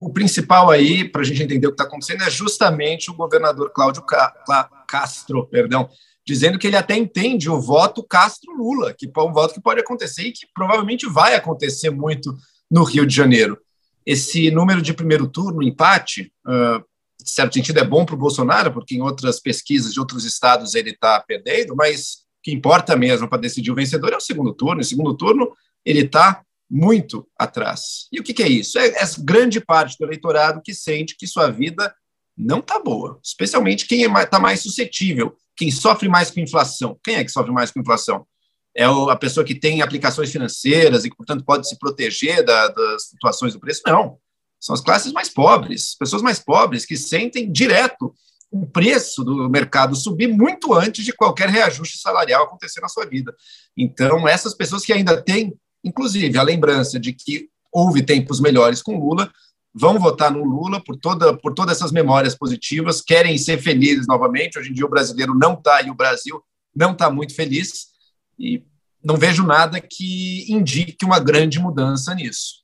o principal aí, para a gente entender o que está acontecendo, é justamente o governador Cláudio Castro, perdão, dizendo que ele até entende o voto Castro-Lula, que é um voto que pode acontecer e que provavelmente vai acontecer muito no Rio de Janeiro. Esse número de primeiro turno, empate, uh, de certo sentido é bom para o Bolsonaro, porque em outras pesquisas de outros estados ele está perdendo, mas o que importa mesmo para decidir o vencedor é o segundo turno. Em segundo turno, ele está muito atrás. E o que, que é isso? É, é grande parte do eleitorado que sente que sua vida não está boa, especialmente quem está é tá mais suscetível, quem sofre mais com inflação. Quem é que sofre mais com inflação? É a pessoa que tem aplicações financeiras e portanto, pode se proteger da, das situações do preço? Não. São as classes mais pobres, pessoas mais pobres que sentem direto o preço do mercado subir muito antes de qualquer reajuste salarial acontecer na sua vida. Então, essas pessoas que ainda têm, inclusive, a lembrança de que houve tempos melhores com Lula, vão votar no Lula por, toda, por todas essas memórias positivas, querem ser felizes novamente. Hoje em dia o brasileiro não está e o Brasil não está muito feliz, e não vejo nada que indique uma grande mudança nisso.